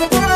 Bye.